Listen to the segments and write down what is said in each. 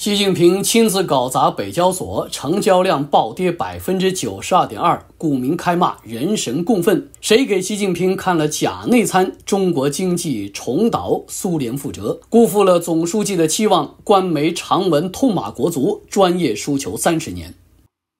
习近平亲自搞砸北交所，成交量暴跌百分之九十二点二，股民开骂，人神共愤。谁给习近平看了假内参？中国经济重蹈苏联覆辙，辜负了总书记的期望。官媒长文痛骂国足，专业输球三十年。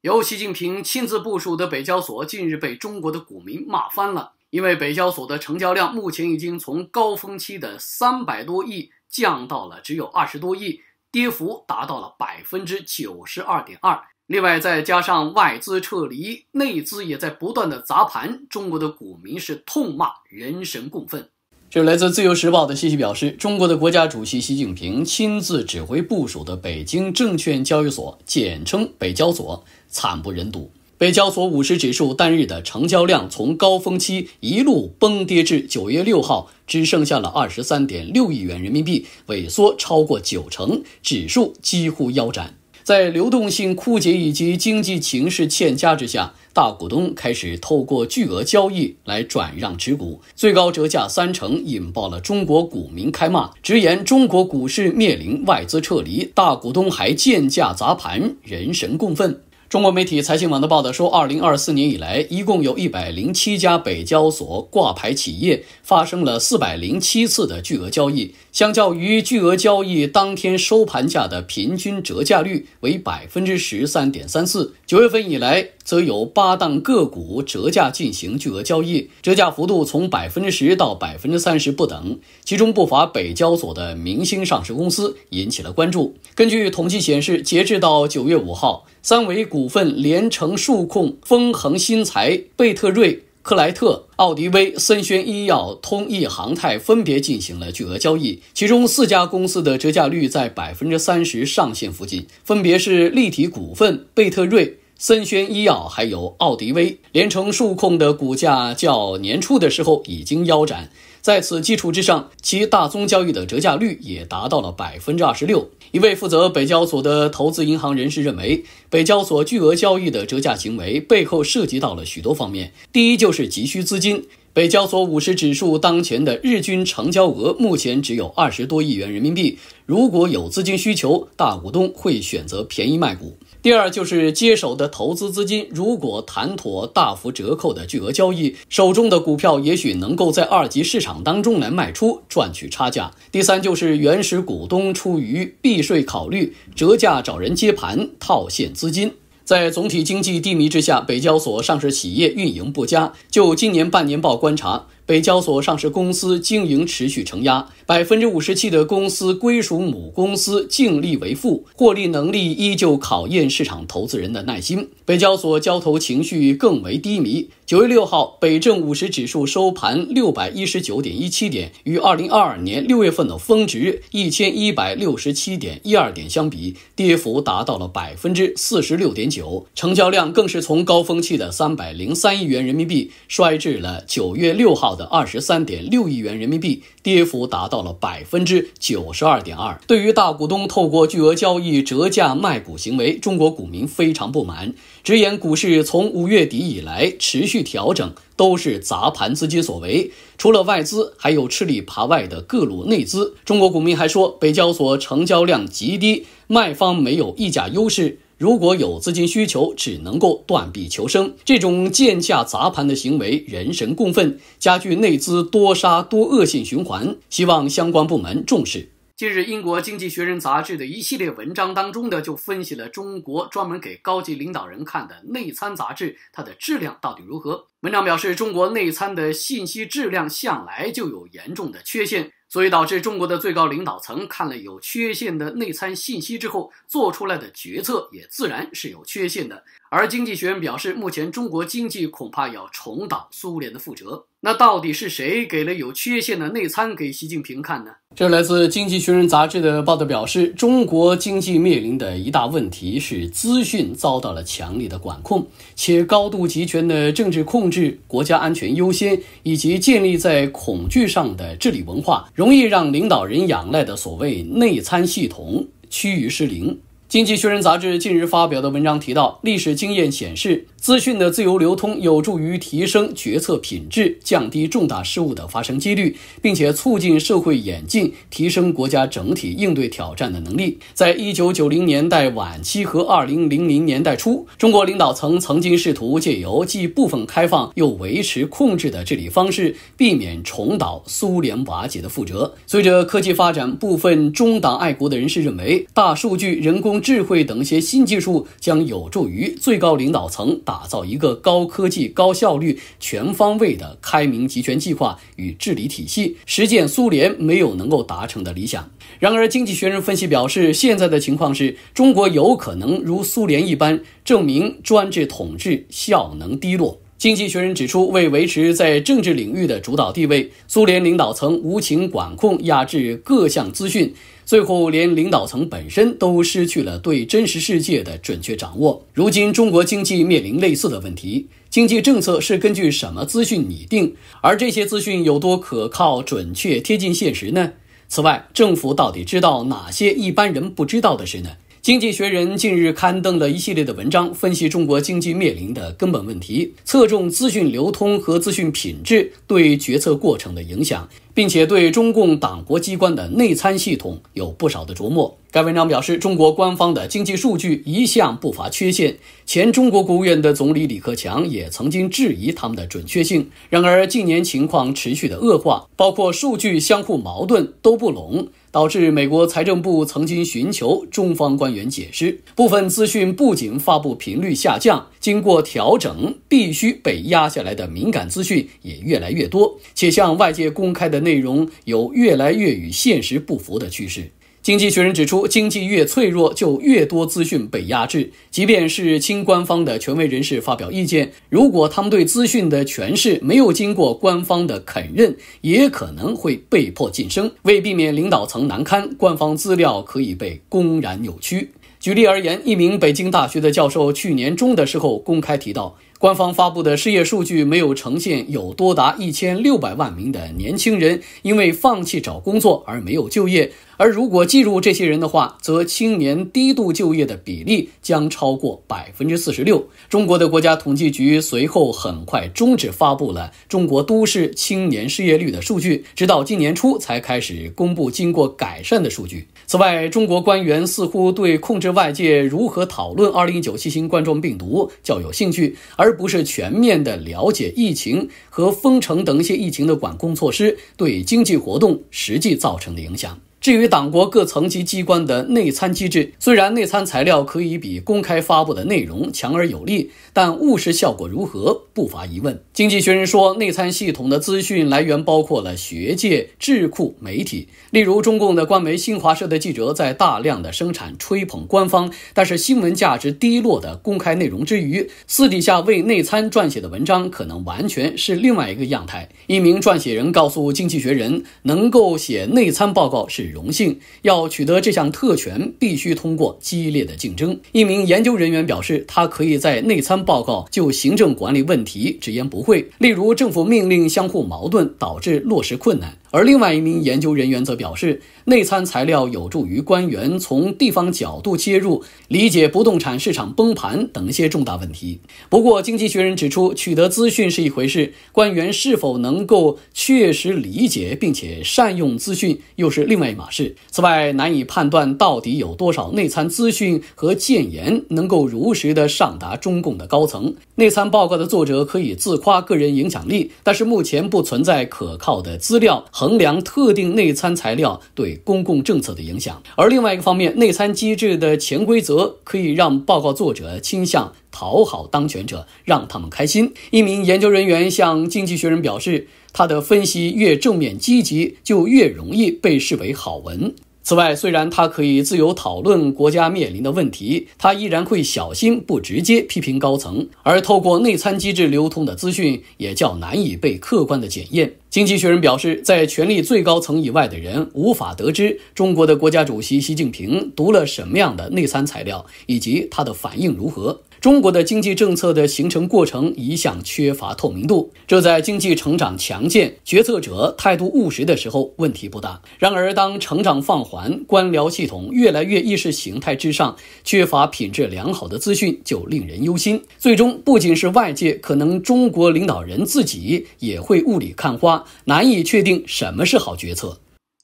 由习近平亲自部署的北交所，近日被中国的股民骂翻了，因为北交所的成交量目前已经从高峰期的三百多亿降到了只有二十多亿。跌幅达到了百分之九十二点二，另外再加上外资撤离，内资也在不断的砸盘，中国的股民是痛骂，人神共愤。这来自《自由时报》的信息表示，中国的国家主席习近平亲自指挥部署的北京证券交易所，简称北交所，惨不忍睹。北交所五十指数单日的成交量从高峰期一路崩跌至九月六号，只剩下了二十三点六亿元人民币，萎缩超过九成，指数几乎腰斩。在流动性枯竭以及经济形势欠佳之下，大股东开始透过巨额交易来转让持股，最高折价三成，引爆了中国股民开骂，直言中国股市面临外资撤离，大股东还贱价砸盘，人神共愤。中国媒体财新网的报道说，二零二四年以来，一共有一百零七家北交所挂牌企业发生了四百零七次的巨额交易，相较于巨额交易当天收盘价的平均折价率为百分之十三点三四。九月份以来，则有八档个股折价进行巨额交易，折价幅度从百分之十到百分之三十不等，其中不乏北交所的明星上市公司引起了关注。根据统计显示，截至到九月五号。三维股份、联成数控、丰恒新材、贝特瑞、克莱特、奥迪威、森轩医药、通义航泰分别进行了巨额交易，其中四家公司的折价率在百分之三十上限附近，分别是立体股份、贝特瑞、森轩医药还有奥迪威。联成数控的股价较年初的时候已经腰斩。在此基础之上，其大宗交易的折价率也达到了百分之二十六。一位负责北交所的投资银行人士认为，北交所巨额交易的折价行为背后涉及到了许多方面。第一就是急需资金，北交所五十指数当前的日均成交额目前只有二十多亿元人民币。如果有资金需求，大股东会选择便宜卖股。第二就是接手的投资资金，如果谈妥大幅折扣的巨额交易，手中的股票也许能够在二级市场当中来卖出，赚取差价。第三就是原始股东出于避税考虑，折价找人接盘套现资金。在总体经济低迷之下，北交所上市企业运营不佳。就今年半年报观察。北交所上市公司经营持续承压，百分之五十七的公司归属母公司净利为负，获利能力依旧考验市场投资人的耐心。北交所交投情绪更为低迷。九月六号，北证五十指数收盘六百一十九点一七点，与二零二二年六月份的峰值一千一百六十七点一二点相比，跌幅达到了百分之四十六点九，成交量更是从高峰期的三百零三亿元人民币衰至了九月六号。的二十三点六亿元人民币，跌幅达到了百分之九十二点二。对于大股东透过巨额交易折价卖股行为，中国股民非常不满，直言股市从五月底以来持续调整，都是砸盘资金所为。除了外资，还有吃里扒外的各路内资。中国股民还说，北交所成交量极低，卖方没有溢价优势。如果有资金需求，只能够断臂求生。这种贱价砸盘的行为，人神共愤，加剧内资多杀多恶性循环。希望相关部门重视。近日，英国《经济学人》杂志的一系列文章当中呢，就分析了中国专门给高级领导人看的内参杂志，它的质量到底如何？文章表示，中国内参的信息质量向来就有严重的缺陷。所以导致中国的最高领导层看了有缺陷的内参信息之后，做出来的决策也自然是有缺陷的。而经济学人表示，目前中国经济恐怕要重蹈苏联的覆辙。那到底是谁给了有缺陷的内参给习近平看呢？这来自《经济学人》杂志的报道表示，中国经济面临的一大问题是资讯遭到了强力的管控，且高度集权的政治控制、国家安全优先以及建立在恐惧上的治理文化，容易让领导人仰赖的所谓内参系统趋于失灵。经济学人杂志近日发表的文章提到，历史经验显示，资讯的自由流通有助于提升决策品质，降低重大失误的发生几率，并且促进社会演进，提升国家整体应对挑战的能力。在一九九零年代晚期和二零零零年代初，中国领导层曾经试图借由既部分开放又维持控制的治理方式，避免重蹈苏联瓦解的覆辙。随着科技发展，部分中党爱国的人士认为，大数据、人工智慧等一些新技术将有助于最高领导层。打造一个高科技、高效率、全方位的开明集权计划与治理体系，实现苏联没有能够达成的理想。然而，经济学人分析表示，现在的情况是中国有可能如苏联一般，证明专制统治效能低落。经济学人指出，为维持在政治领域的主导地位，苏联领导层无情管控、压制各项资讯，最后连领导层本身都失去了对真实世界的准确掌握。如今，中国经济面临类似的问题：经济政策是根据什么资讯拟定？而这些资讯有多可靠、准确、贴近现实呢？此外，政府到底知道哪些一般人不知道的事呢？经济学人近日刊登了一系列的文章，分析中国经济面临的根本问题，侧重资讯流通和资讯品质对决策过程的影响，并且对中共党国机关的内参系统有不少的琢磨。该文章表示，中国官方的经济数据一向不乏缺陷，前中国国务院的总理李克强也曾经质疑他们的准确性。然而，近年情况持续的恶化，包括数据相互矛盾、都不拢。导致美国财政部曾经寻求中方官员解释，部分资讯不仅发布频率下降，经过调整必须被压下来的敏感资讯也越来越多，且向外界公开的内内容有越来越与现实不符的趋势。经济学人指出，经济越脆弱，就越多资讯被压制。即便是亲官方的权威人士发表意见，如果他们对资讯的诠释没有经过官方的肯认，也可能会被迫晋升。为避免领导层难堪，官方资料可以被公然扭曲。举例而言，一名北京大学的教授去年中的时候公开提到。官方发布的失业数据没有呈现有多达一千六百万名的年轻人因为放弃找工作而没有就业，而如果计入这些人的话，则青年低度就业的比例将超过百分之四十六。中国的国家统计局随后很快终止发布了中国都市青年失业率的数据，直到今年初才开始公布经过改善的数据。此外，中国官员似乎对控制外界如何讨论2019新型冠状病毒较有兴趣，而不是全面的了解疫情和封城等一些疫情的管控措施对经济活动实际造成的影响。至于党国各层级机关的内参机制，虽然内参材料可以比公开发布的内容强而有力，但务实效果如何不乏疑问。经济学人说，内参系统的资讯来源包括了学界、智库、媒体。例如，中共的官媒新华社的记者在大量的生产吹捧官方，但是新闻价值低落的公开内容之余，私底下为内参撰写的文章可能完全是另外一个样态。一名撰写人告诉经济学人，能够写内参报告是。荣幸要取得这项特权，必须通过激烈的竞争。一名研究人员表示，他可以在内参报告就行政管理问题直言不讳，例如政府命令相互矛盾，导致落实困难。而另外一名研究人员则表示，内参材料有助于官员从地方角度切入，理解不动产市场崩盘等一些重大问题。不过，经济学人指出，取得资讯是一回事，官员是否能够确实理解并且善用资讯又是另外一码事。此外，难以判断到底有多少内参资讯和谏言能够如实的上达中共的高层。内参报告的作者可以自夸个人影响力，但是目前不存在可靠的资料。衡量特定内参材料对公共政策的影响，而另外一个方面，内参机制的潜规则可以让报告作者倾向讨好当权者，让他们开心。一名研究人员向《经济学人》表示，他的分析越正面积极，就越容易被视为好文。此外，虽然他可以自由讨论国家面临的问题，他依然会小心不直接批评高层。而透过内参机制流通的资讯，也较难以被客观的检验。经济学人表示，在权力最高层以外的人无法得知中国的国家主席习近平读了什么样的内参材料，以及他的反应如何。中国的经济政策的形成过程一向缺乏透明度，这在经济成长强健、决策者态度务实的时候问题不大。然而，当成长放缓、官僚系统越来越意识形态之上，缺乏品质良好的资讯，就令人忧心。最终，不仅是外界，可能中国领导人自己也会雾里看花，难以确定什么是好决策。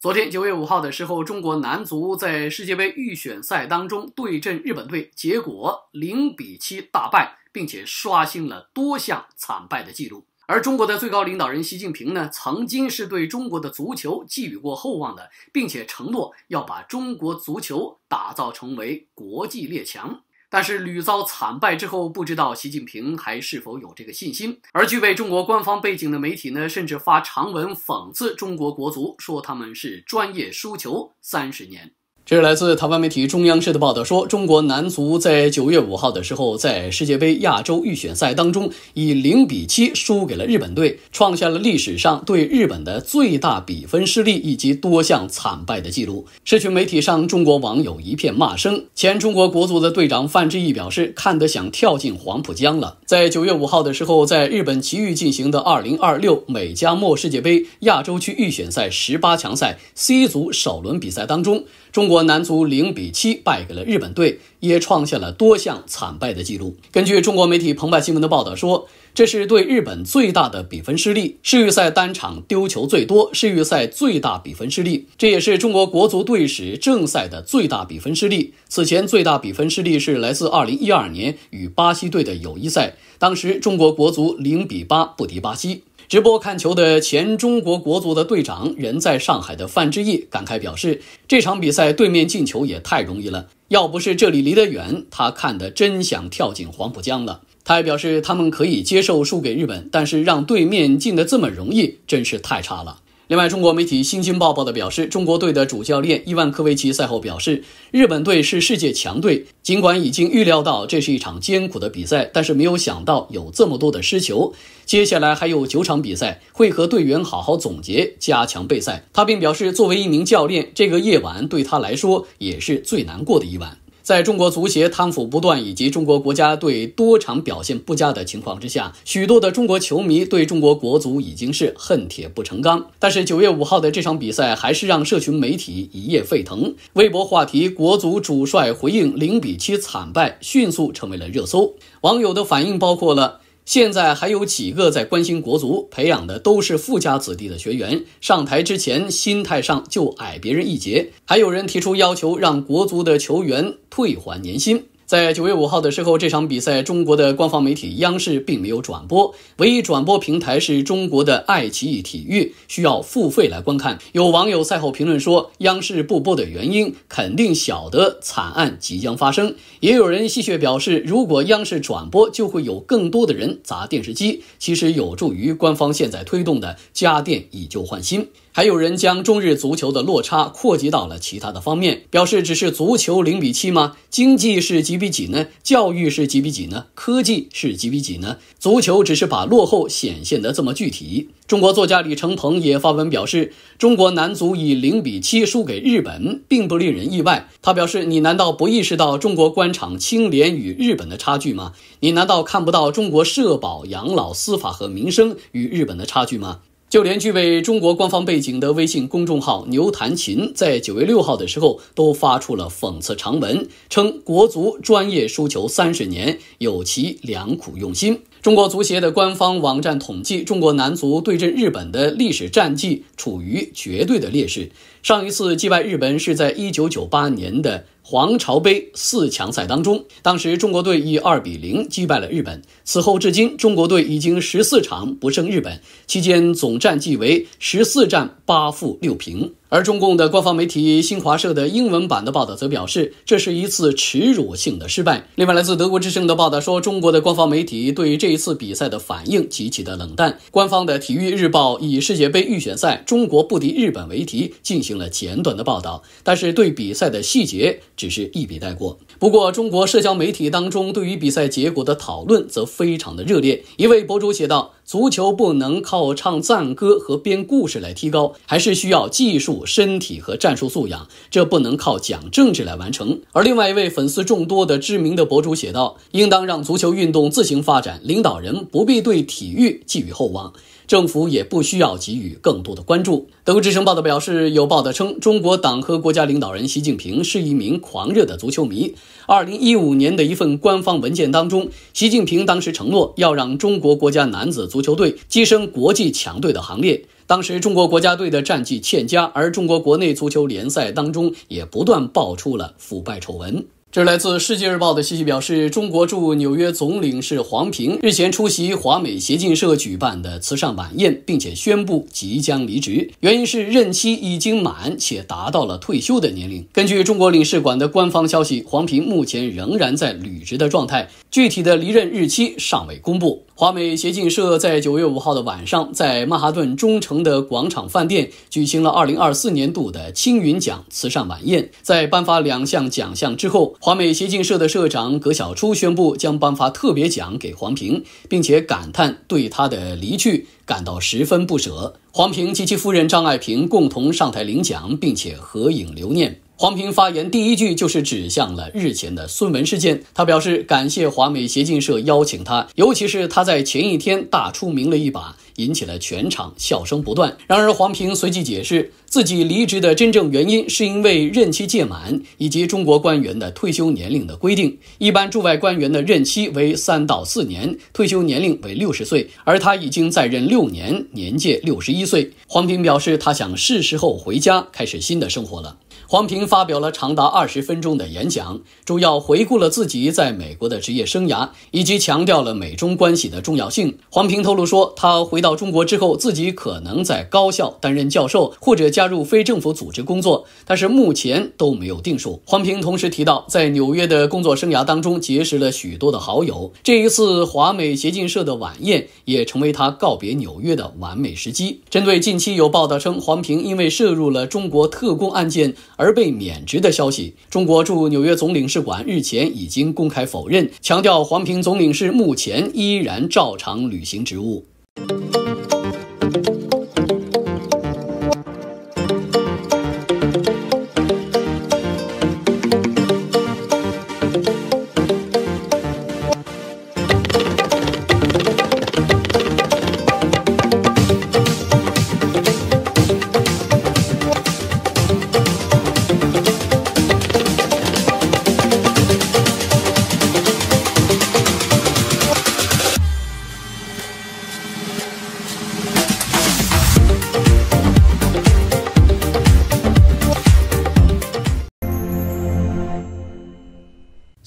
昨天九月五号的时候，中国男足在世界杯预选赛当中对阵日本队，结果零比七大败，并且刷新了多项惨败的记录。而中国的最高领导人习近平呢，曾经是对中国的足球寄予过厚望的，并且承诺要把中国足球打造成为国际列强。但是屡遭惨败之后，不知道习近平还是否有这个信心。而具备中国官方背景的媒体呢，甚至发长文讽刺中国国足，说他们是专业输球三十年。这是来自台湾媒体中央社的报道，说中国男足在九月五号的时候，在世界杯亚洲预选赛当中以零比七输给了日本队，创下了历史上对日本的最大比分失利以及多项惨败的记录。社群媒体上，中国网友一片骂声。前中国国足的队长范志毅表示，看得想跳进黄浦江了。在九月五号的时候，在日本奇遇进行的二零二六美加墨世界杯亚洲区预选赛十八强赛 C 组首轮比赛当中。中国男足零比七败给了日本队，也创下了多项惨败的记录。根据中国媒体澎湃新闻的报道说，这是对日本最大的比分失利，世预赛单场丢球最多，世预赛最大比分失利。这也是中国国足队史正赛的最大比分失利。此前最大比分失利是来自2012年与巴西队的友谊赛，当时中国国足零比八不敌巴西。直播看球的前中国国足的队长，人在上海的范志毅感慨表示：“这场比赛对面进球也太容易了，要不是这里离得远，他看得真想跳进黄浦江了。”他还表示，他们可以接受输给日本，但是让对面进的这么容易，真是太差了。另外，中国媒体《新京报》报道表示，中国队的主教练伊万科维奇赛后表示，日本队是世界强队。尽管已经预料到这是一场艰苦的比赛，但是没有想到有这么多的失球。接下来还有九场比赛，会和队员好好总结，加强备赛。他并表示，作为一名教练，这个夜晚对他来说也是最难过的一晚。在中国足协贪腐不断以及中国国家队多场表现不佳的情况之下，许多的中国球迷对中国国足已经是恨铁不成钢。但是九月五号的这场比赛还是让社群媒体一夜沸腾，微博话题“国足主帅回应零比七惨败”迅速成为了热搜。网友的反应包括了。现在还有几个在关心国足培养的都是富家子弟的学员，上台之前心态上就矮别人一截。还有人提出要求，让国足的球员退还年薪。在九月五号的时候，这场比赛中国的官方媒体央视并没有转播，唯一转播平台是中国的爱奇艺体育，需要付费来观看。有网友赛后评论说，央视不播的原因肯定晓得惨案即将发生。也有人戏谑表示，如果央视转播，就会有更多的人砸电视机，其实有助于官方现在推动的家电以旧换新。还有人将中日足球的落差扩及到了其他的方面，表示只是足球零比七吗？经济是几比几呢？教育是几比几呢？科技是几比几呢？足球只是把落后显现得这么具体。中国作家李承鹏也发文表示，中国男足以零比七输给日本，并不令人意外。他表示：“你难道不意识到中国官场清廉与日本的差距吗？你难道看不到中国社保、养老、司法和民生与日本的差距吗？”就连具备中国官方背景的微信公众号“牛弹琴”在九月六号的时候都发出了讽刺长文，称国足专业输球三十年，有其良苦用心。中国足协的官方网站统计，中国男足对阵日本的历史战绩处于绝对的劣势。上一次击败日本是在一九九八年的。黄朝杯四强赛当中，当时中国队以二比零击败了日本。此后至今，中国队已经十四场不胜日本，期间总战绩为十四战八负六平。而中共的官方媒体新华社的英文版的报道则表示，这是一次耻辱性的失败。另外，来自德国之声的报道说，中国的官方媒体对这一次比赛的反应极其的冷淡。官方的体育日报以世界杯预选赛中国不敌日本为题进行了简短的报道，但是对比赛的细节只是一笔带过。不过，中国社交媒体当中对于比赛结果的讨论则非常的热烈。一位博主写道。足球不能靠唱赞歌和编故事来提高，还是需要技术、身体和战术素养，这不能靠讲政治来完成。而另外一位粉丝众多的知名的博主写道：“应当让足球运动自行发展，领导人不必对体育寄予厚望。”政府也不需要给予更多的关注。德国之声报道表示，有报道称，中国党和国家领导人习近平是一名狂热的足球迷。二零一五年的一份官方文件当中，习近平当时承诺要让中国国家男子足球队跻身国际强队的行列。当时中国国家队的战绩欠佳，而中国国内足球联赛当中也不断爆出了腐败丑闻。这是来自《世界日报》的信息表示，中国驻纽约总领事黄平日前出席华美协进社举办的慈善晚宴，并且宣布即将离职，原因是任期已经满且达到了退休的年龄。根据中国领事馆的官方消息，黄平目前仍然在履职的状态，具体的离任日期尚未公布。华美协进社在九月五号的晚上，在曼哈顿中城的广场饭店举行了二零二四年度的青云奖慈善晚宴。在颁发两项奖项之后，华美协进社的社长葛晓初宣布将颁发特别奖给黄平，并且感叹对他的离去感到十分不舍。黄平及其夫人张爱萍共同上台领奖，并且合影留念。黄平发言第一句就是指向了日前的孙文事件。他表示感谢华美协进社邀请他，尤其是他在前一天大出名了一把，引起了全场笑声不断。然而，黄平随即解释自己离职的真正原因是因为任期届满以及中国官员的退休年龄的规定。一般驻外官员的任期为三到四年，退休年龄为六十岁，而他已经在任六年，年届六十一岁。黄平表示，他想是时候回家，开始新的生活了。黄平发表了长达二十分钟的演讲，主要回顾了自己在美国的职业生涯，以及强调了美中关系的重要性。黄平透露说，他回到中国之后，自己可能在高校担任教授，或者加入非政府组织工作，但是目前都没有定数。黄平同时提到，在纽约的工作生涯当中结识了许多的好友，这一次华美协进社的晚宴也成为他告别纽约的完美时机。针对近期有报道称黄平因为涉入了中国特工案件，而被免职的消息，中国驻纽约总领事馆日前已经公开否认，强调黄平总领事目前依然照常履行职务。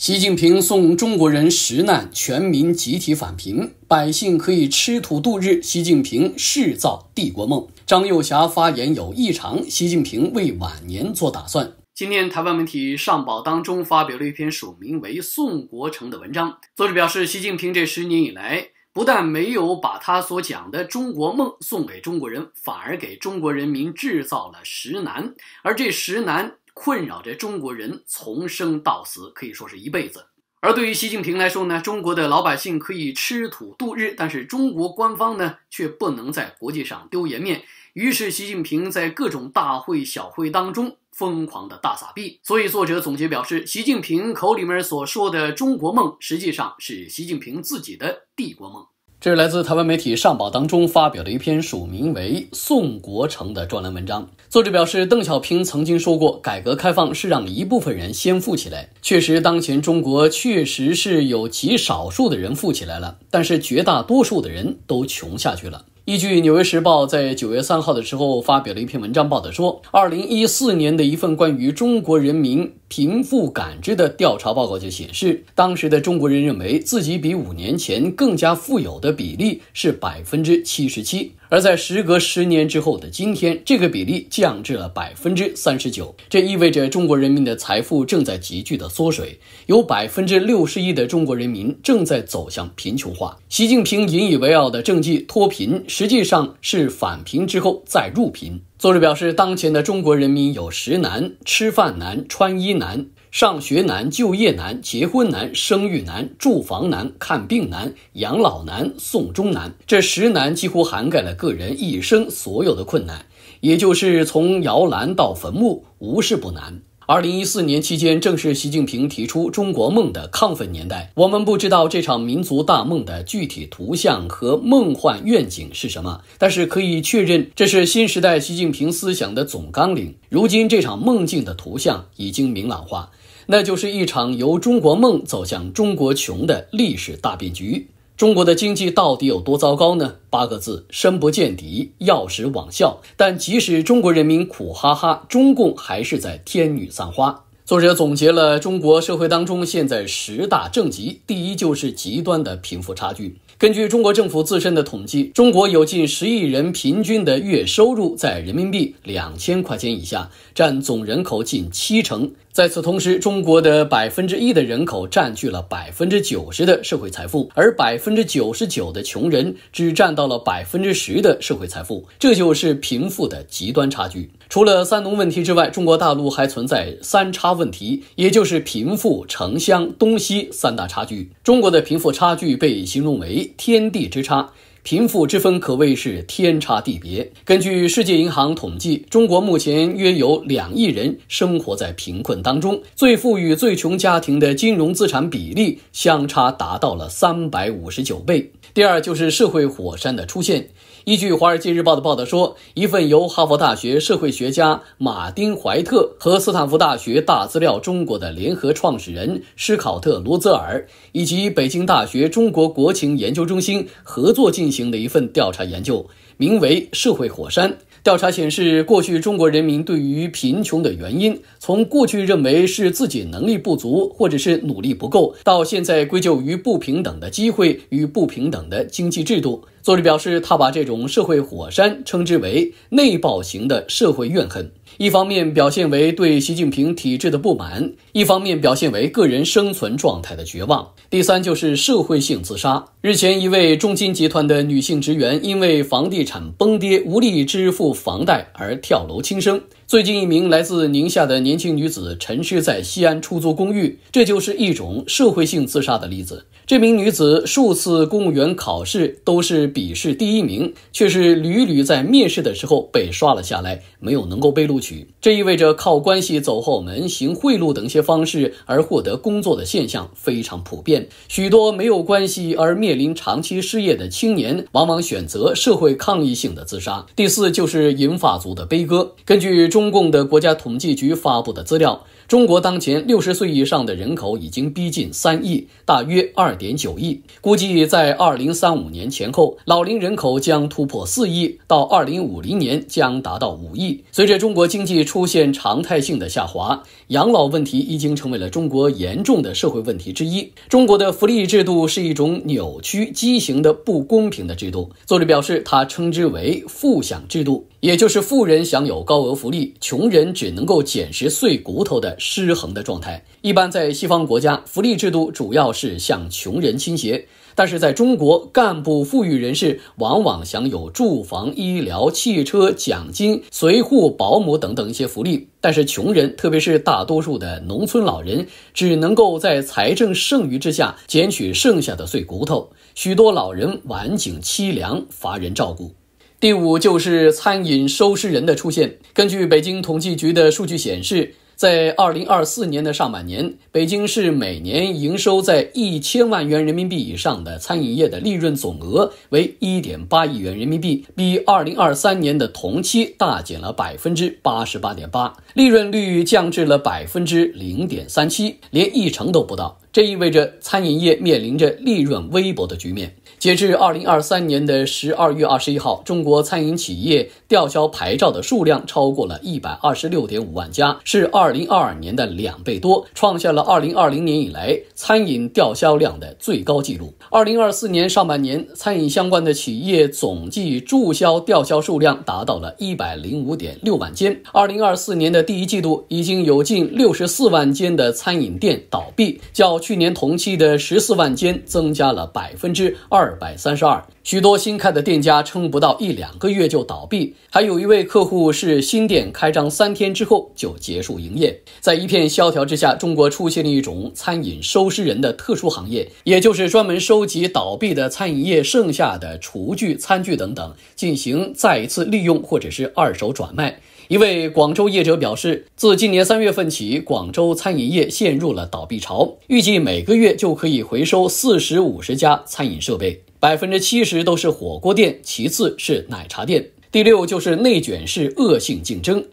习近平送中国人十难，全民集体返贫，百姓可以吃土度日。习近平誓造帝国梦。张幼霞发言有异常，习近平为晚年做打算。今天，台湾媒体上报当中发表了一篇署名为“宋国成”的文章。作者表示，习近平这十年以来，不但没有把他所讲的中国梦送给中国人，反而给中国人民制造了十难，而这十难。困扰着中国人从生到死，可以说是一辈子。而对于习近平来说呢，中国的老百姓可以吃土度日，但是中国官方呢却不能在国际上丢颜面。于是，习近平在各种大会小会当中疯狂的大撒币。所以，作者总结表示，习近平口里面所说的中国梦，实际上是习近平自己的帝国梦。这是来自台湾媒体上报当中发表的一篇署名为“宋国成”的专栏文章。作者表示，邓小平曾经说过，改革开放是让一部分人先富起来。确实，当前中国确实是有极少数的人富起来了，但是绝大多数的人都穷下去了。依据《纽约时报》在九月三号的时候发表了一篇文章，报道说，二零一四年的一份关于中国人民贫富感知的调查报告就显示，当时的中国人认为自己比五年前更加富有的比例是百分之七十七。而在时隔十年之后的今天，这个比例降至了百分之三十九。这意味着中国人民的财富正在急剧的缩水，有百分之六十一的中国人民正在走向贫穷化。习近平引以为傲的政绩脱贫，实际上是返贫之后再入贫。作者表示，当前的中国人民有食难、吃饭难、穿衣难。上学难、就业难、结婚难、生育难、住房难、看病难、养老难、送终难。这十难几乎涵盖了个人一生所有的困难，也就是从摇篮到坟墓，无事不难。二零一四年期间，正是习近平提出中国梦的亢奋年代。我们不知道这场民族大梦的具体图像和梦幻愿景是什么，但是可以确认，这是新时代习近平思想的总纲领。如今，这场梦境的图像已经明朗化，那就是一场由中国梦走向中国穷的历史大变局。中国的经济到底有多糟糕呢？八个字：深不见底，药石罔效。但即使中国人民苦哈哈，中共还是在天女散花。作者总结了中国社会当中现在十大症疾，第一就是极端的贫富差距。根据中国政府自身的统计，中国有近十亿人平均的月收入在人民币两千块钱以下，占总人口近七成。在此同时，中国的百分之一的人口占据了百分之九十的社会财富，而百分之九十九的穷人只占到了百分之十的社会财富，这就是贫富的极端差距。除了三农问题之外，中国大陆还存在三差问题，也就是贫富、城乡、东西三大差距。中国的贫富差距被形容为天地之差。贫富之分可谓是天差地别。根据世界银行统计，中国目前约有两亿人生活在贫困当中，最富裕、最穷家庭的金融资产比例相差达到了三百五十九倍。第二就是社会火山的出现。依据《华尔街日报》的报道说，一份由哈佛大学社会学家马丁·怀特和斯坦福大学大资料中国的联合创始人施考特·罗泽尔以及北京大学中国国情研究中心合作进行的一份调查研究，名为《社会火山》。调查显示，过去中国人民对于贫穷的原因，从过去认为是自己能力不足或者是努力不够，到现在归咎于不平等的机会与不平等的经济制度。作者表示，他把这种社会火山称之为内爆型的社会怨恨。一方面表现为对习近平体制的不满，一方面表现为个人生存状态的绝望。第三就是社会性自杀。日前，一位中金集团的女性职员因为房地产崩跌无力支付房贷而跳楼轻生。最近，一名来自宁夏的年轻女子沉尸在西安出租公寓，这就是一种社会性自杀的例子。这名女子数次公务员考试都是笔试第一名，却是屡屡在面试的时候被刷了下来，没有能够被录取。这意味着靠关系走后门、行贿赂等一些方式而获得工作的现象非常普遍。许多没有关系而面临长期失业的青年，往往选择社会抗议性的自杀。第四就是银发族的悲歌。根据中共的国家统计局发布的资料。中国当前六十岁以上的人口已经逼近三亿，大约二点九亿。估计在二零三五年前后，老龄人口将突破四亿，到二零五零年将达到五亿。随着中国经济出现常态性的下滑，养老问题已经成为了中国严重的社会问题之一。中国的福利制度是一种扭曲、畸形的不公平的制度。作者表示，他称之为“富享制度”。也就是富人享有高额福利，穷人只能够捡拾碎骨头的失衡的状态。一般在西方国家，福利制度主要是向穷人倾斜，但是在中国，干部富裕人士往往享有住房、医疗、汽车、奖金、随护、保姆等等一些福利，但是穷人，特别是大多数的农村老人，只能够在财政剩余之下捡取剩下的碎骨头，许多老人晚景凄凉，乏人照顾。第五就是餐饮收尸人的出现。根据北京统计局的数据显示，在二零二四年的上半年，北京市每年营收在一千万元人民币以上的餐饮业的利润总额为一点八亿元人民币，比二零二三年的同期大减了百分之八十八点八，利润率降至了百分之零点三七，连一成都不到。这意味着餐饮业面临着利润微薄的局面。截至二零二三年的十二月二十一号，中国餐饮企业吊销牌照的数量超过了一百二十六点五万家，是二零二二年的两倍多，创下了二零二零年以来餐饮吊销量的最高纪录。二零二四年上半年，餐饮相关的企业总计注销吊销数量达到了一百零五点六万间。二零二四年的第一季度，已经有近六十四万间的餐饮店倒闭，较去年同期的十四万间，增加了百分之二百三十二。许多新开的店家撑不到一两个月就倒闭，还有一位客户是新店开张三天之后就结束营业。在一片萧条之下，中国出现了一种餐饮收尸人的特殊行业，也就是专门收集倒闭的餐饮业剩下的厨具、餐具等等，进行再一次利用或者是二手转卖。一位广州业者表示，自今年三月份起，广州餐饮业陷入了倒闭潮，预计每个月就可以回收四十五十家餐饮设备，百分之七十都是火锅店，其次是奶茶店，第六就是内卷式恶性竞争。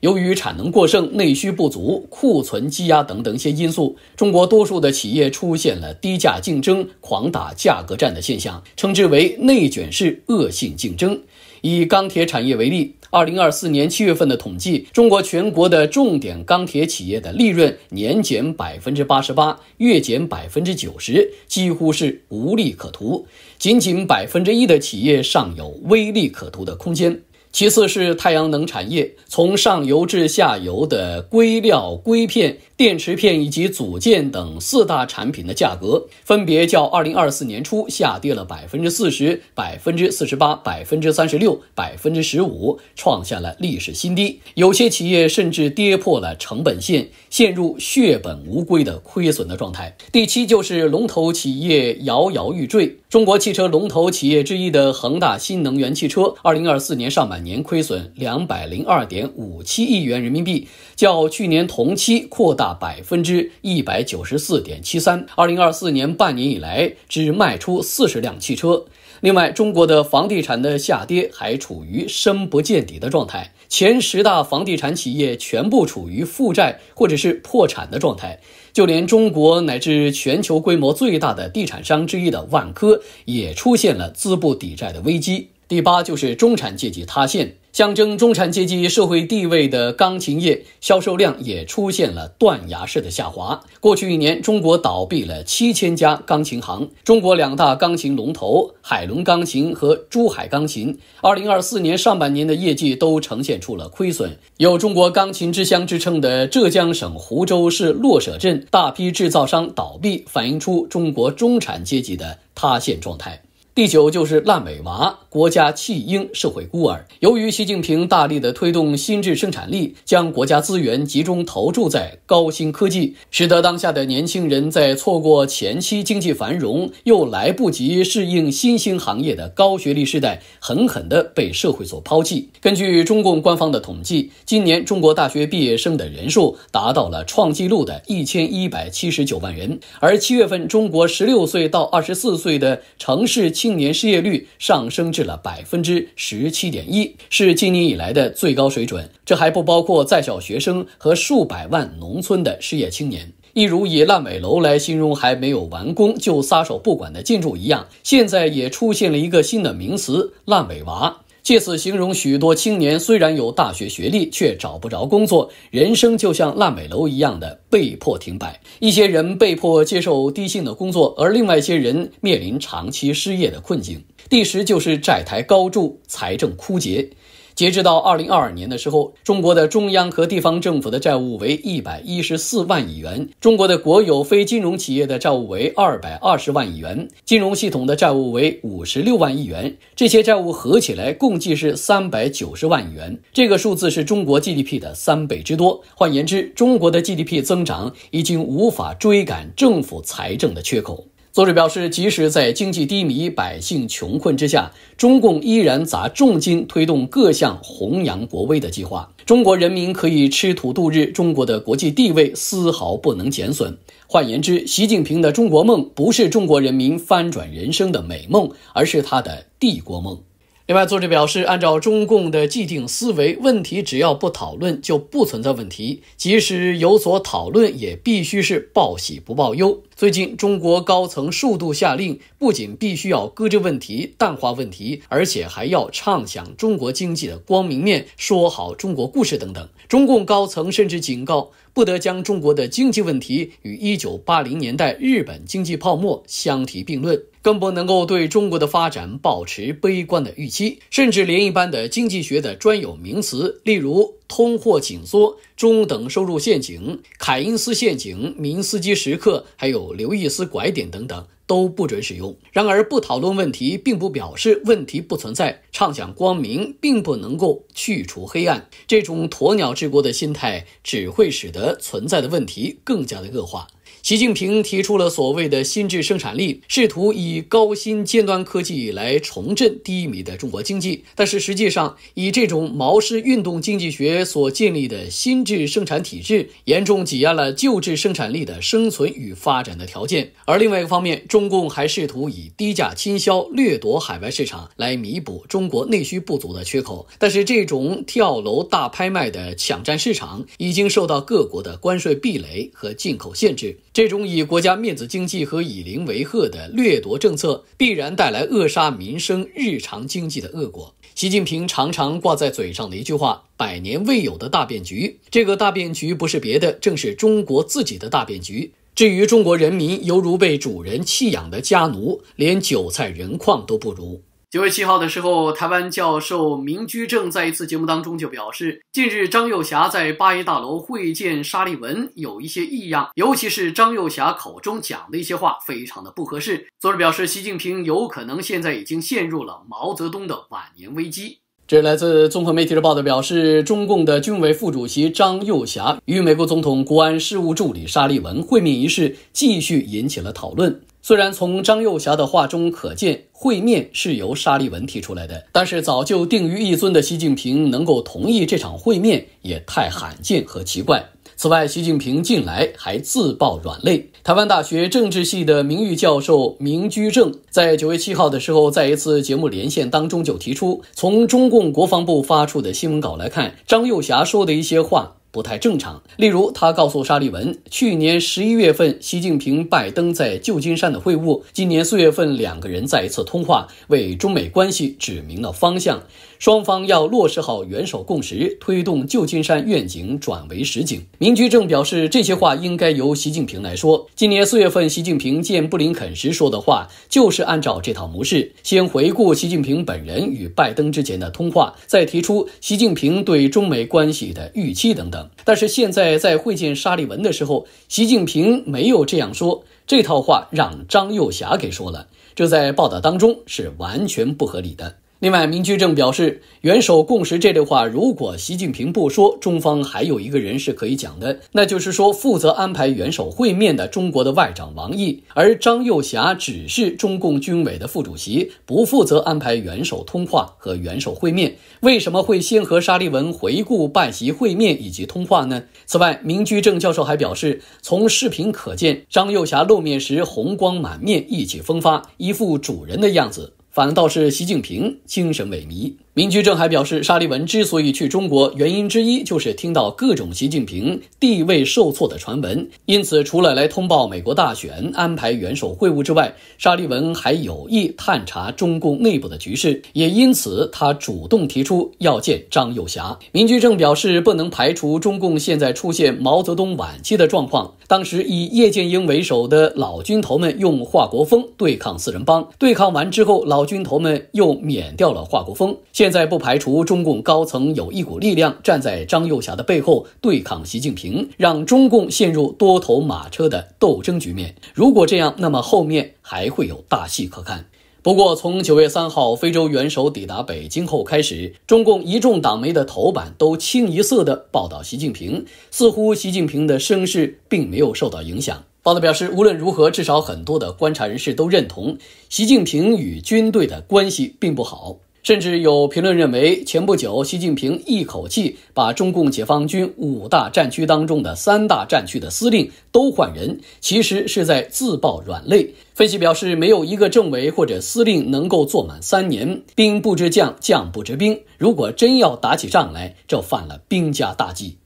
由于产能过剩、内需不足、库存积压等等一些因素，中国多数的企业出现了低价竞争、狂打价格战的现象，称之为内卷式恶性竞争。以钢铁产业为例。二零二四年七月份的统计，中国全国的重点钢铁企业的利润年减百分之八十八，月减百分之九十，几乎是无利可图。仅仅百分之一的企业尚有微利可图的空间。其次是太阳能产业，从上游至下游的硅料、硅片、电池片以及组件等四大产品的价格，分别较二零二四年初下跌了百分之四十、百分之四十八、百分之三十六、百分之十五，创下了历史新低。有些企业甚至跌破了成本线，陷入血本无归的亏损的状态。第七就是龙头企业摇摇欲坠。中国汽车龙头企业之一的恒大新能源汽车，二零二四年上半年亏损两百零二点五七亿元人民币，较去年同期扩大百分之一百九十四点七三。二零二四年半年以来，只卖出四十辆汽车。另外，中国的房地产的下跌还处于深不见底的状态，前十大房地产企业全部处于负债或者是破产的状态。就连中国乃至全球规模最大的地产商之一的万科，也出现了资不抵债的危机。第八就是中产阶级塌陷。象征中产阶级社会地位的钢琴业销售量也出现了断崖式的下滑。过去一年，中国倒闭了七千家钢琴行。中国两大钢琴龙头海伦钢琴和珠海钢琴，二零二四年上半年的业绩都呈现出了亏损。有“中国钢琴之乡”之称的浙江省湖州市洛舍镇，大批制造商倒闭，反映出中国中产阶级的塌陷状态。第九就是烂尾娃，国家弃婴，社会孤儿。由于习近平大力的推动新质生产力，将国家资源集中投注在高新科技，使得当下的年轻人在错过前期经济繁荣，又来不及适应新兴行业的高学历时代，狠狠地被社会所抛弃。根据中共官方的统计，今年中国大学毕业生的人数达到了创纪录的一千一百七十九万人，而七月份中国十六岁到二十四岁的城市。青年失业率上升至了百分之十七点一，是今年以来的最高水准。这还不包括在校学生和数百万农村的失业青年。一如以烂尾楼来形容还没有完工就撒手不管的建筑一样，现在也出现了一个新的名词——烂尾娃。借此形容许多青年虽然有大学学历，却找不着工作，人生就像烂尾楼一样的被迫停摆。一些人被迫接受低薪的工作，而另外一些人面临长期失业的困境。第十就是债台高筑，财政枯竭。截止到二零二二年的时候，中国的中央和地方政府的债务为一百一十四万亿元，中国的国有非金融企业的债务为二百二十万亿元，金融系统的债务为五十六万亿元。这些债务合起来共计是三百九十万亿元，这个数字是中国 GDP 的三倍之多。换言之，中国的 GDP 增长已经无法追赶政府财政的缺口。作者表示，即使在经济低迷、百姓穷困之下，中共依然砸重金推动各项弘扬国威的计划。中国人民可以吃土度日，中国的国际地位丝毫不能减损。换言之，习近平的中国梦不是中国人民翻转人生的美梦，而是他的帝国梦。另外，作者表示，按照中共的既定思维，问题只要不讨论就不存在问题，即使有所讨论，也必须是报喜不报忧。最近，中国高层数度下令，不仅必须要搁置问题、淡化问题，而且还要畅想中国经济的光明面，说好中国故事等等。中共高层甚至警告，不得将中国的经济问题与1980年代日本经济泡沫相提并论。更不能够对中国的发展保持悲观的预期，甚至连一般的经济学的专有名词，例如通货紧缩、中等收入陷阱、凯因斯陷阱、明斯基时刻，还有刘易斯拐点等等。都不准使用。然而，不讨论问题，并不表示问题不存在；畅想光明，并不能够去除黑暗。这种鸵鸟治国的心态，只会使得存在的问题更加的恶化。习近平提出了所谓的新质生产力，试图以高新尖端科技来重振低迷的中国经济。但是实际上，以这种毛式运动经济学所建立的新质生产体制，严重挤压了旧质生产力的生存与发展的条件。而另外一个方面，中共还试图以低价倾销掠夺海外市场，来弥补中国内需不足的缺口。但是这种跳楼大拍卖的抢占市场，已经受到各国的关税壁垒和进口限制。这种以国家面子经济和以邻为壑的掠夺政策，必然带来扼杀民生日常经济的恶果。习近平常常挂在嘴上的一句话：“百年未有的大变局。”这个大变局不是别的，正是中国自己的大变局。至于中国人民，犹如被主人弃养的家奴，连韭菜人矿都不如。九月七号的时候，台湾教授明居正在一次节目当中就表示，近日张幼霞在八一大楼会见沙利文有一些异样，尤其是张幼霞口中讲的一些话非常的不合适。作者表示，习近平有可能现在已经陷入了毛泽东的晚年危机。这来自综合媒体的报道表示，中共的军委副主席张幼霞与美国总统国安事务助理沙利文会面一事继续引起了讨论。虽然从张幼霞的话中可见，会面是由沙利文提出来的，但是早就定于一尊的习近平能够同意这场会面，也太罕见和奇怪。此外，习近平近来还自曝软肋。台湾大学政治系的名誉教授明居正在九月七号的时候，在一次节目连线当中就提出，从中共国防部发出的新闻稿来看，张幼霞说的一些话。不太正常。例如，他告诉沙利文，去年十一月份，习近平、拜登在旧金山的会晤；今年四月份，两个人再一次通话，为中美关系指明了方向。双方要落实好元首共识，推动旧金山愿景转为实景。民居正表示，这些话应该由习近平来说。今年四月份，习近平见布林肯时说的话，就是按照这套模式：先回顾习近平本人与拜登之前的通话，再提出习近平对中美关系的预期等等。但是现在在会见沙利文的时候，习近平没有这样说，这套话让张幼霞给说了，这在报道当中是完全不合理的。另外，明居正表示，元首共识这类话，如果习近平不说，中方还有一个人是可以讲的，那就是说负责安排元首会面的中国的外长王毅。而张幼霞只是中共军委的副主席，不负责安排元首通话和元首会面。为什么会先和沙利文回顾拜席会面以及通话呢？此外，明居正教授还表示，从视频可见，张幼霞露面时红光满面，意气风发，一副主人的样子。反倒是习近平精神萎靡。民居正还表示，沙利文之所以去中国，原因之一就是听到各种习近平地位受挫的传闻。因此，除了来通报美国大选、安排元首会晤之外，沙利文还有意探查中共内部的局势。也因此，他主动提出要见张幼霞。民居正表示，不能排除中共现在出现毛泽东晚期的状况。当时以叶剑英为首的老军头们用华国锋对抗四人帮，对抗完之后，老军头们又免掉了华国锋。现在不排除中共高层有一股力量站在张幼霞的背后对抗习近平，让中共陷入多头马车的斗争局面。如果这样，那么后面还会有大戏可看。不过，从九月三号非洲元首抵达北京后开始，中共一众党媒的头版都清一色的报道习近平，似乎习近平的声势并没有受到影响。报道表示，无论如何，至少很多的观察人士都认同，习近平与军队的关系并不好。甚至有评论认为，前不久习近平一口气把中共解放军五大战区当中的三大战区的司令都换人，其实是在自曝软肋。分析表示，没有一个政委或者司令能够坐满三年，兵不知将，将不知兵。如果真要打起仗来，这犯了兵家大忌。